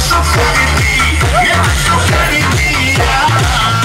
so pretty, yeah, so pretty, yeah.